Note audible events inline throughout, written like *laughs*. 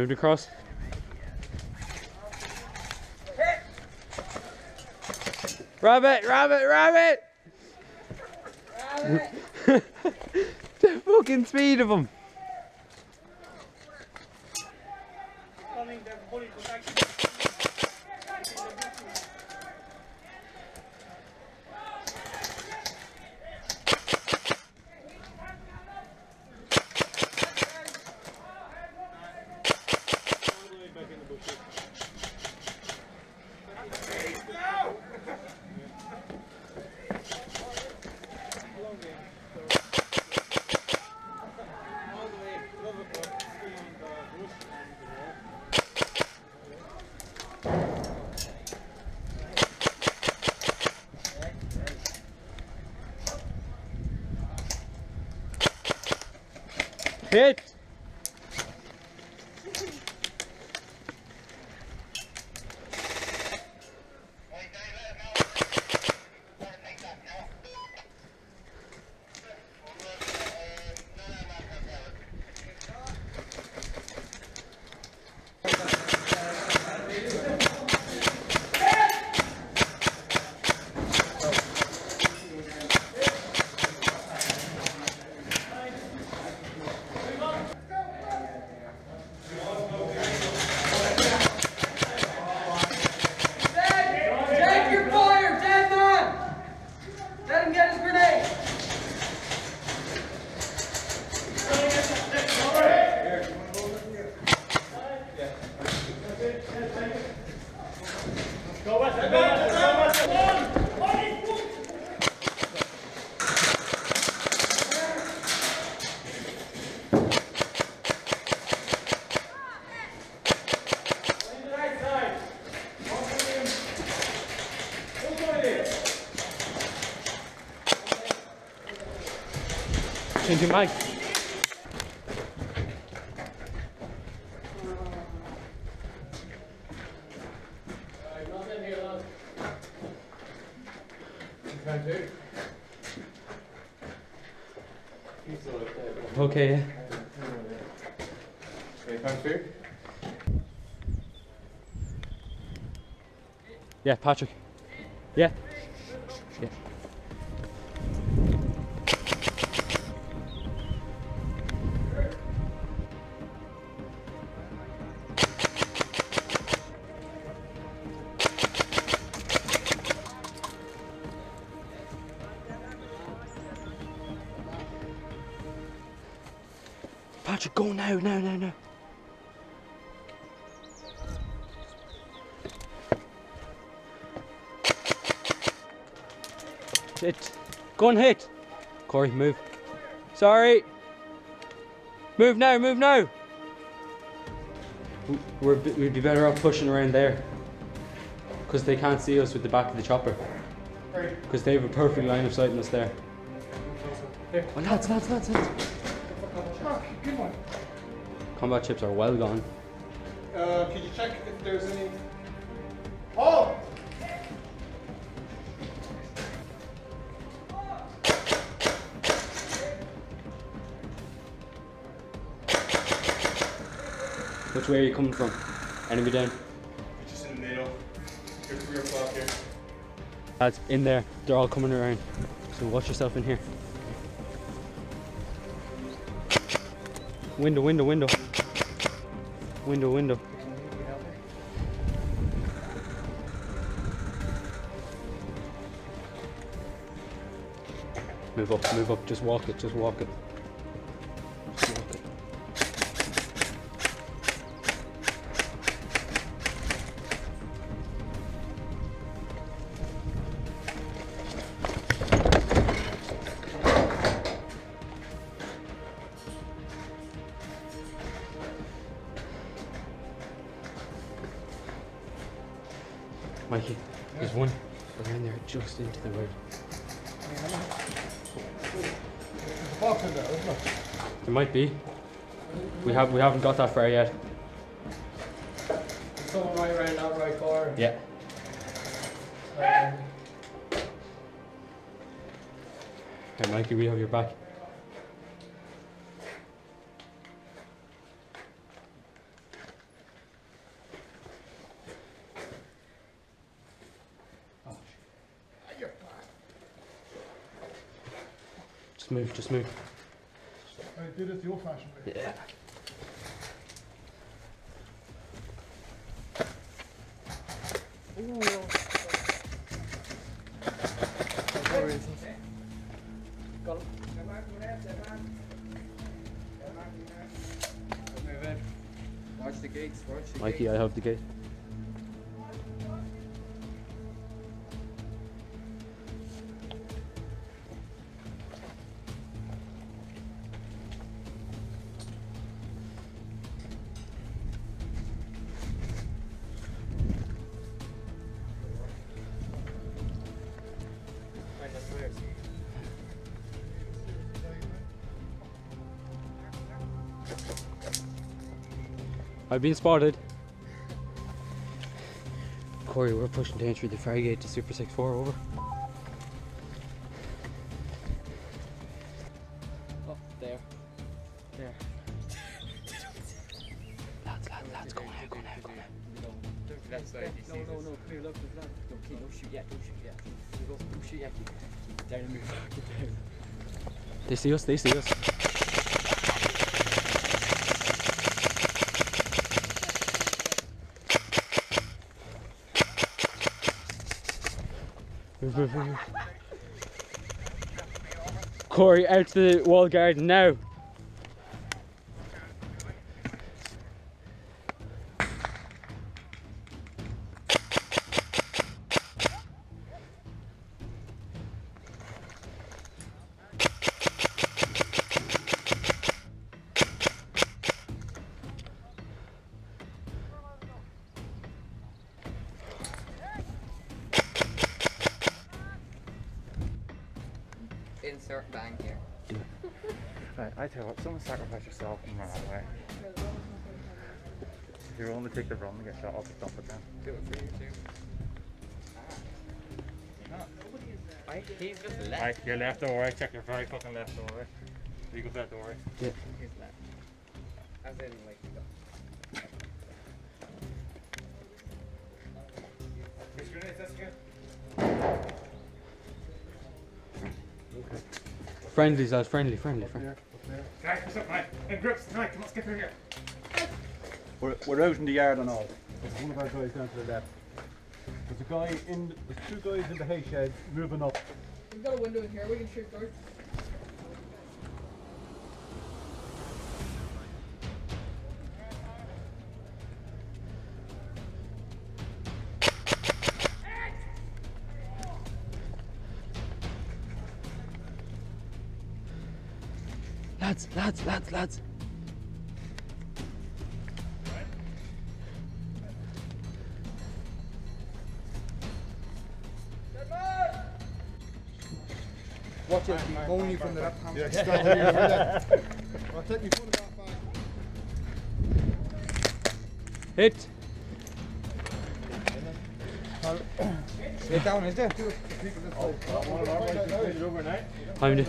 Moved across. Rabbit, rabbit, rabbit! *laughs* the fucking speed of him. Hit! Take your fire, dead man! Let him get his grenade! Change your mic. Okay. yeah. Patrick. Yeah. Patrick, go now, now, now, now. Hit. Go and hit. Corey, move. Sorry. Move now, move now. We're, we'd be better off pushing around there. Because they can't see us with the back of the chopper. Because they have a perfect line of sight on us there. Oh, lads, lads, lads, lads. Good one. Combat chips are well gone. Uh, could you check if there's any? Oh! Which way are you coming from? Enemy down. Just in the middle. Here, three o'clock here. Lads, in there. They're all coming around. So watch yourself in here. Window, window, window. Window, window. Move up, move up. Just walk it, just walk it. Just into the road. Box in there, isn't it? There might be. We have we haven't got that far yet. Someone right around that right corner. Yeah. Um, Hey Mikey, we have your back. Just move, just move. I did it the old fashioned way. Yeah. Watch the gates, watch the Mikey, I have the gate. I've been spotted. Corey, we're pushing down through the fire gate to Super 6 4 over. Oh, there. There. lads, lads, lads, go now, go now, go now. Left side, he No, no, us. no, clear left, there's land. Don't, keep, don't shoot yet, don't shoot yet. Keep, go, don't shoot yet, keep, keep down and move, get down. They see us, they see us. Move, move, move, move. Corey, out to the wall garden now. I tell you what, someone sacrifice yourself and run away. If you're willing to take the run and get shot, I'll just dump it then. Do it for you too. I, he's just left. Right, your left, don't worry. Check your very fucking left, don't worry. Eagle's left, don't worry. He's left. As in, like, Friendlies, lads, friendly, friendly, friendly. Guys, what's up, mate? In groups, tonight, come on, let's get through here. We're, we're out in the yard and all. There's one of our guys down to the left. There's a guy in, there's two guys in the hay shed moving up. We've got a window in here, we can shoot through. Lads, lads, lads, lads. Watch it, he's pulling you from the left hand Yeah, side. stop. I'll take your photograph back. Hit. Sit down, is there? I'm,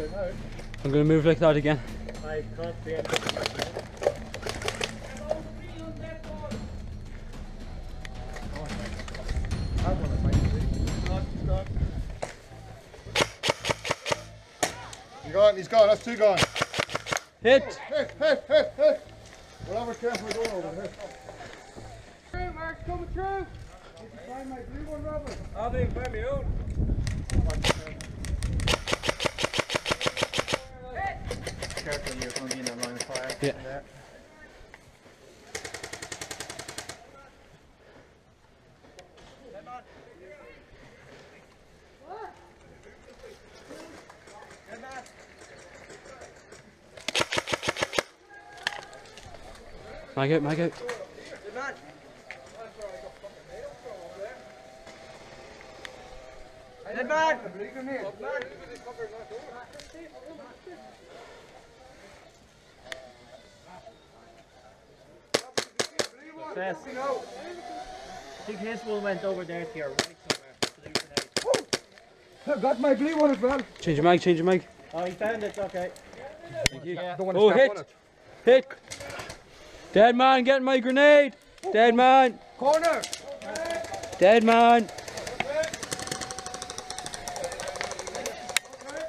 I'm gonna move like that again. I can't be You got it, he's gone, that's two gone. Hit. Hey, hey, hey, hey. We'll have careful door over here. Through, Mark, coming through! Did you Find my blue one, Robert. I'll be by my own. Oh, Careful, you're going to be in the line of fire. Yeah. There. Mag out, mag out. Dead man! Says. I think his one went over there to your right somewhere. to the grenade. I've got my blue one as well. Change your mag, change your mag. Oh, he found it, okay. Don't want Oh, hit. Hit. Dead man, get my grenade. Dead man. Corner! Dead man.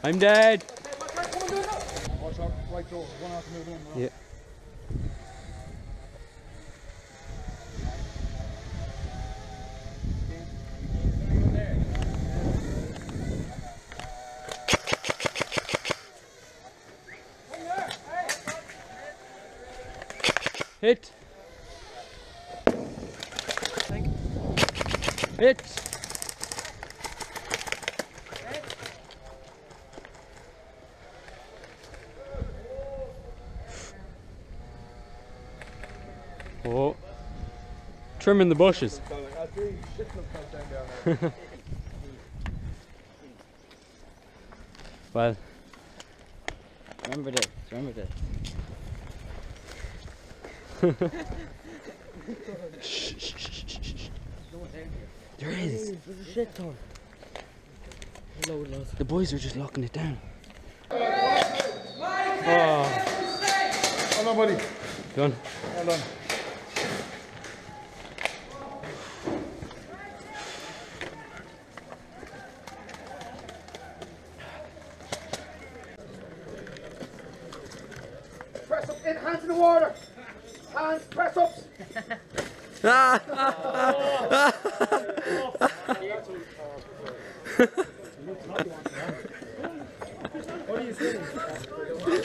I'm dead. right door. One have to move in. Yeah. Hit. Hit. Oh. Trimming the bushes. *laughs* well, Remember this, remember this. There is. Load, load. The boys are just locking it down. Oh, Hold on, buddy. done. Hold on. Press up, in, hands in the water and press ups. Ah. *laughs* what are you saying?